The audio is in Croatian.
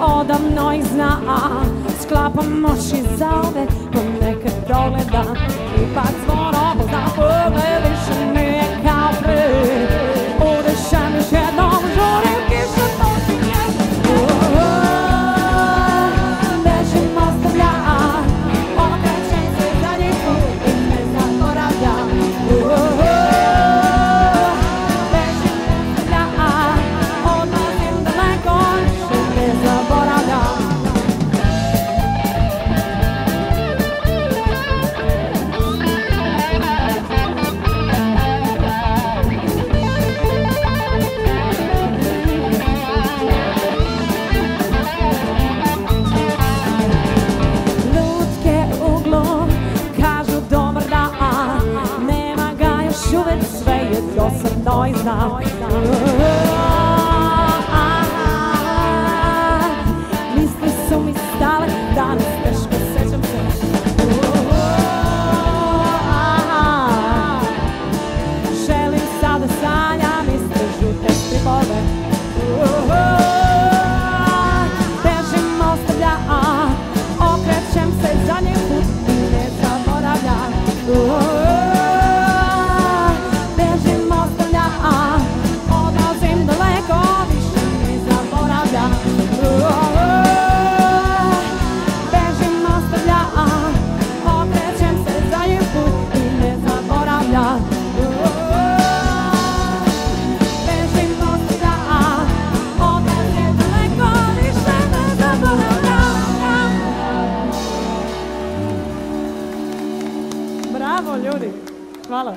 odavno ih zna A sklapam moći za ove, ko nekad progleda. Ipak svorovo zna down. Bravo ljudi. Hvala.